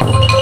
you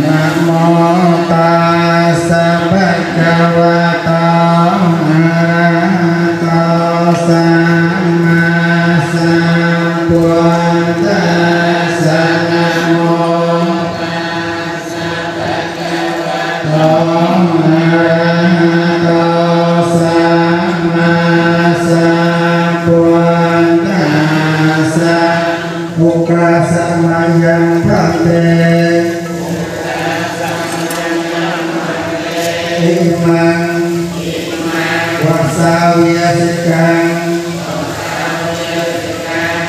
Namo tassa bhagavata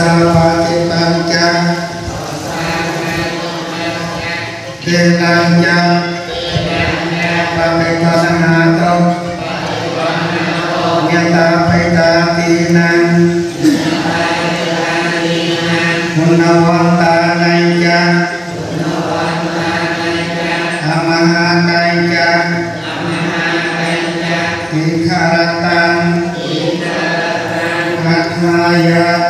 sa pa che pan cha che tan cha pa pe ta na ha to nghe ta pe ta ti na mun na wan ta na cha ama ha na cha ki kharatan Atmaya